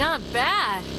Not bad.